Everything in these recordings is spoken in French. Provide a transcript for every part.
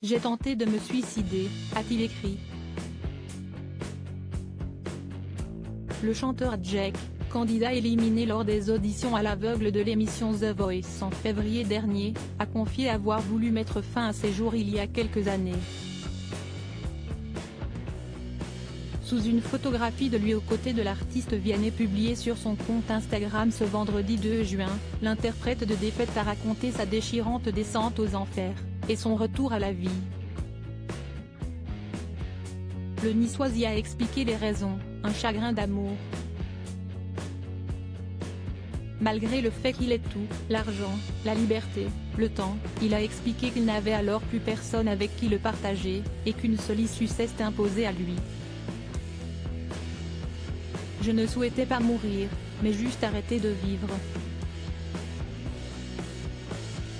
J'ai tenté de me suicider, a-t-il écrit. Le chanteur Jack, candidat éliminé lors des auditions à l'aveugle de l'émission The Voice en février dernier, a confié avoir voulu mettre fin à ses jours il y a quelques années. Sous une photographie de lui aux côtés de l'artiste Vianney publiée sur son compte Instagram ce vendredi 2 juin, l'interprète de défaite a raconté sa déchirante descente aux enfers, et son retour à la vie. Le Niçois y a expliqué les raisons, un chagrin d'amour. Malgré le fait qu'il ait tout, l'argent, la liberté, le temps, il a expliqué qu'il n'avait alors plus personne avec qui le partager, et qu'une seule issue s'est imposée à lui. Je ne souhaitais pas mourir, mais juste arrêter de vivre.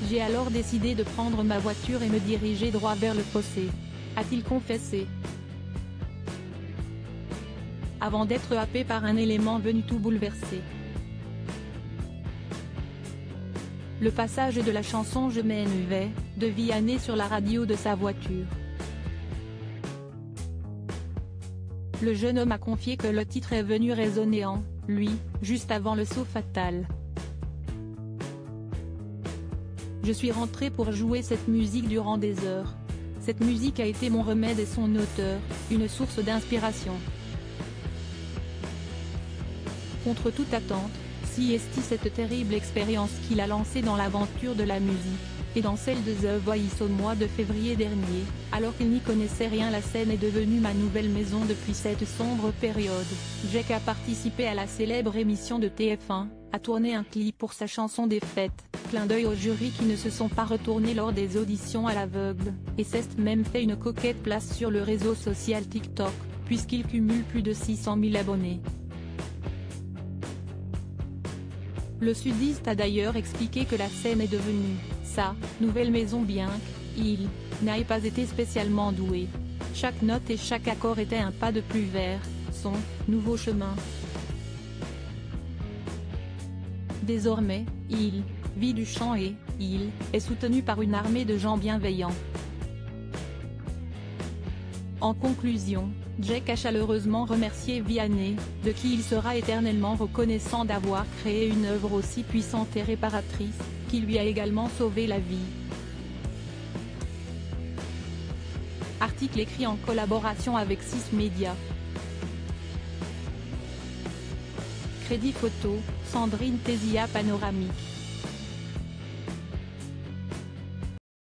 J'ai alors décidé de prendre ma voiture et me diriger droit vers le fossé. A-t-il confessé Avant d'être happé par un élément venu tout bouleverser. Le passage de la chanson Je vais, de Vianney sur la radio de sa voiture. Le jeune homme a confié que le titre est venu résonner en lui, juste avant le saut fatal. Je suis rentré pour jouer cette musique durant des heures. Cette musique a été mon remède et son auteur, une source d'inspiration. Contre toute attente, si esti cette terrible expérience qu'il a lancée dans l'aventure de la musique, et dans celle de The Voice au mois de février dernier, alors qu'il n'y connaissait rien la scène est devenue ma nouvelle maison depuis cette sombre période. Jack a participé à la célèbre émission de TF1, a tourné un clip pour sa chanson des fêtes, clin d'œil aux jurys qui ne se sont pas retournés lors des auditions à l'aveugle, et s'est même fait une coquette place sur le réseau social TikTok, puisqu'il cumule plus de 600 000 abonnés. Le sudiste a d'ailleurs expliqué que la scène est devenue sa nouvelle maison bien qu'il n'ait pas été spécialement doué. Chaque note et chaque accord était un pas de plus vers son nouveau chemin. Désormais, il vit du chant et il est soutenu par une armée de gens bienveillants. En conclusion, Jack a chaleureusement remercié Vianney, de qui il sera éternellement reconnaissant d'avoir créé une œuvre aussi puissante et réparatrice, qui lui a également sauvé la vie. Article écrit en collaboration avec 6 médias. Crédit photo, Sandrine Tésia Panoramique.